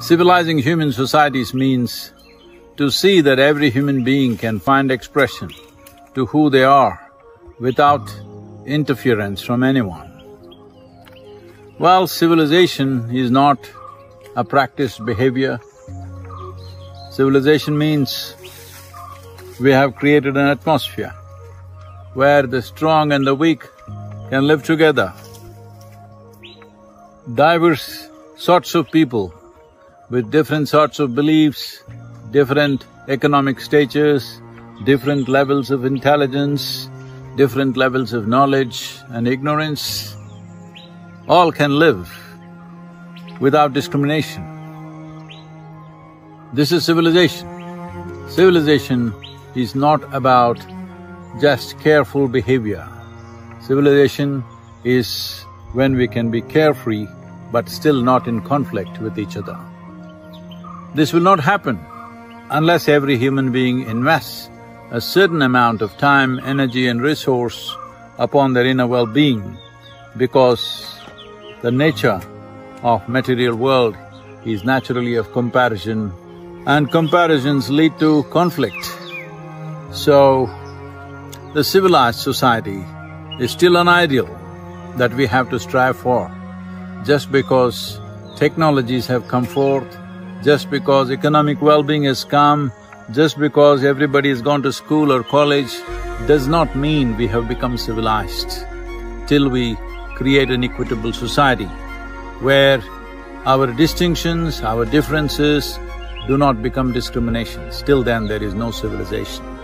Civilizing human societies means to see that every human being can find expression to who they are without interference from anyone. Well, civilization is not a practiced behavior. Civilization means we have created an atmosphere where the strong and the weak can live together. Diverse sorts of people with different sorts of beliefs, different economic statures, different levels of intelligence, different levels of knowledge and ignorance, all can live without discrimination. This is civilization. Civilization is not about just careful behavior. Civilization is when we can be carefree but still not in conflict with each other. This will not happen unless every human being invests a certain amount of time, energy and resource upon their inner well-being because the nature of material world is naturally of comparison and comparisons lead to conflict. So, the civilized society is still an ideal that we have to strive for. Just because technologies have come forth, just because economic well-being has come, just because everybody has gone to school or college, does not mean we have become civilized. Till we create an equitable society where our distinctions, our differences do not become discriminations, till then there is no civilization.